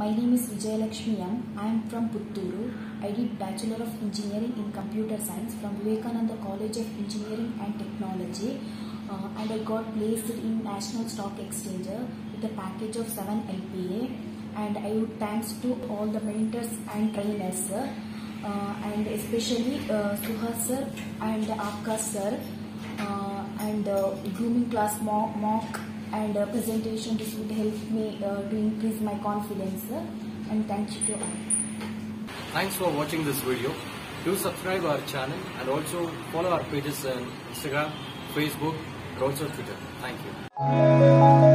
My name is Vijayalakshmi I am from Putturu. I did Bachelor of Engineering in Computer Science from Vivekananda College of Engineering and Technology. Uh, and I got placed in National Stock Exchange with a package of 7 LPA. And I would thanks to all the mentors and trainers, uh, and especially uh, Suhas sir and Akash sir, uh, and uh, grooming class mock, mock and uh, presentation. This would help me uh, to increase my confidence. and thank you to all. Thanks for watching this video. Do subscribe our channel and also follow our pages on Instagram, Facebook, and also Twitter. Thank you.